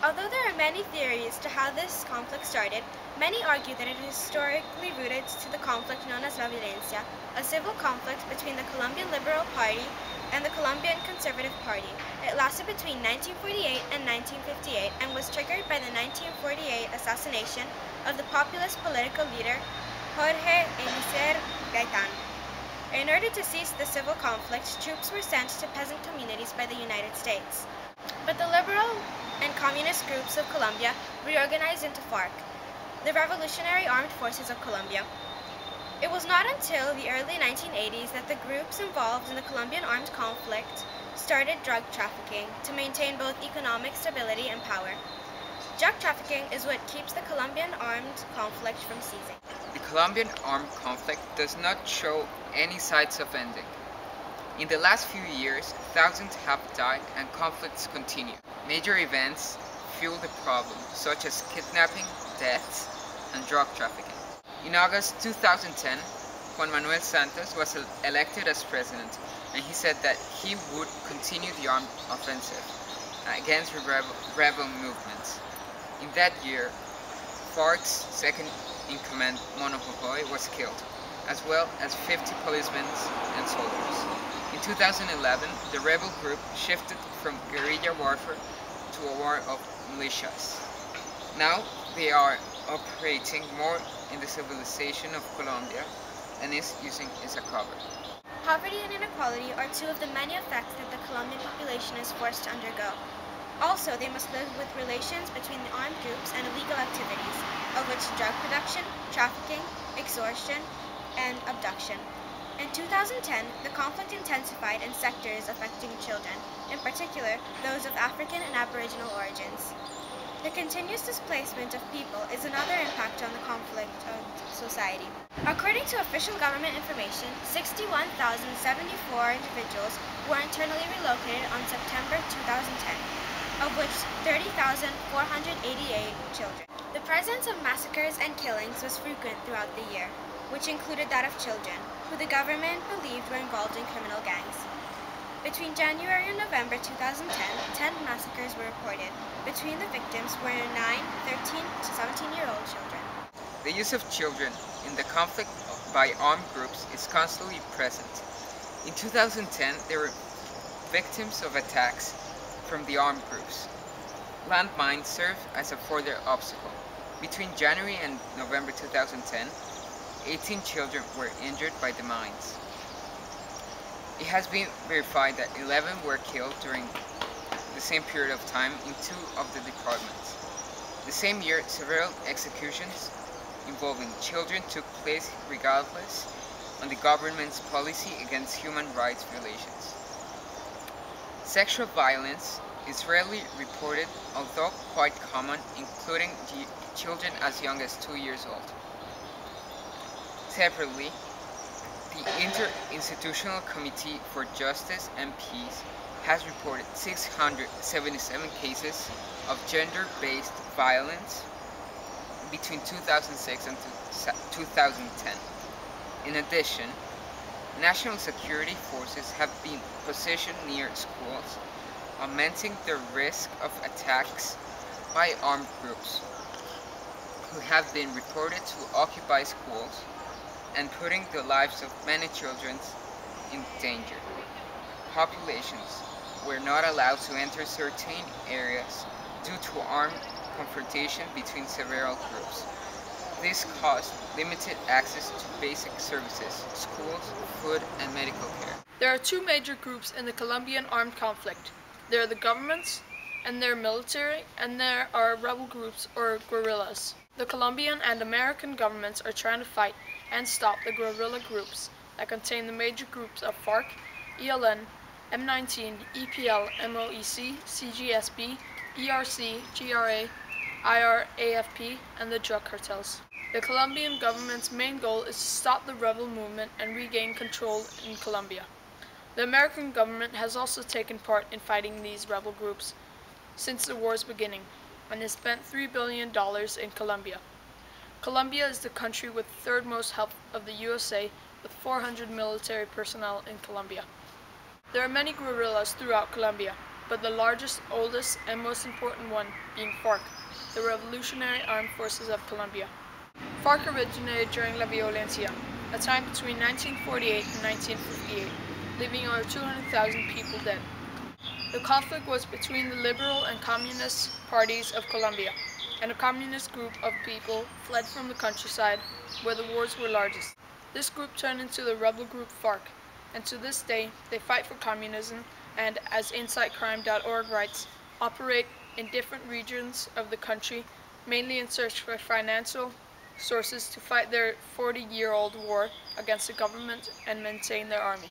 Although there are many theories to how this conflict started, many argue that it is historically rooted to the conflict known as La Violencia, a civil conflict between the Colombian Liberal Party and the Colombian Conservative Party. It lasted between 1948 and 1958 and was triggered by the 1948 assassination of the populist political leader Jorge Eliécer Gaitan. In order to cease the civil conflict, troops were sent to peasant communities by the United States. But the liberal and communist groups of Colombia reorganized into FARC, the Revolutionary Armed Forces of Colombia. It was not until the early 1980s that the groups involved in the Colombian armed conflict started drug trafficking to maintain both economic stability and power. Drug trafficking is what keeps the Colombian armed conflict from ceasing. The Colombian armed conflict does not show any signs of ending. In the last few years, thousands have died and conflicts continue. Major events fuel the problem, such as kidnapping, deaths, and drug trafficking. In August 2010, Juan Manuel Santos was elected as president, and he said that he would continue the armed offensive against rebel, rebel movements. In that year, FARC's second-in-command Mono was killed, as well as 50 policemen and soldiers. In 2011, the rebel group shifted from guerrilla warfare to a war of militias. Now they are operating more in the civilization of Colombia and is using as a cover. Poverty and inequality are two of the many effects that the Colombian population is forced to undergo. Also, they must live with relations between the armed groups and illegal activities, of which drug production, trafficking, extortion, and abduction. In 2010, the conflict intensified in sectors affecting children, in particular those of African and Aboriginal origins. The continuous displacement of people is another impact on the conflict of society. According to official government information, 61,074 individuals were internally relocated on September 2010, of which 30,488 children. The presence of massacres and killings was frequent throughout the year, which included that of children who the government believed were involved in criminal gangs. Between January and November 2010, 10 massacres were reported. Between the victims were 9, 13 to 17 year old children. The use of children in the conflict by armed groups is constantly present. In 2010, there were victims of attacks from the armed groups. Landmines served as a further obstacle. Between January and November 2010, 18 children were injured by the mines. It has been verified that 11 were killed during the same period of time in two of the departments. The same year, several executions involving children took place regardless on the government's policy against human rights violations. Sexual violence is rarely reported, although quite common, including children as young as two years old. Separately, the Interinstitutional Committee for Justice and Peace has reported 677 cases of gender-based violence between 2006 and 2010. In addition, national security forces have been positioned near schools, augmenting the risk of attacks by armed groups who have been reported to occupy schools and putting the lives of many children in danger. Populations were not allowed to enter certain areas due to armed confrontation between several groups. This caused limited access to basic services, schools, food, and medical care. There are two major groups in the Colombian armed conflict. There are the governments and their military, and there are rebel groups or guerrillas. The Colombian and American governments are trying to fight and stop the guerrilla groups that contain the major groups of FARC, ELN, M19, EPL, MOEC, CGSB, ERC, GRA, IRAFP, and the drug cartels. The Colombian government's main goal is to stop the rebel movement and regain control in Colombia. The American government has also taken part in fighting these rebel groups since the war's beginning and has spent $3 billion in Colombia. Colombia is the country with third most help of the USA with 400 military personnel in Colombia. There are many guerrillas throughout Colombia. but the largest, oldest, and most important one being FARC, the Revolutionary Armed Forces of Colombia. FARC originated during La Violencia, a time between 1948 and 1958, leaving over 200,000 people dead. The conflict was between the liberal and communist parties of Colombia, and a communist group of people fled from the countryside where the wars were largest. This group turned into the rebel group FARC, and to this day they fight for communism and, as InsightCrime.org writes, operate in different regions of the country, mainly in search for financial sources to fight their 40-year-old war against the government and maintain their army.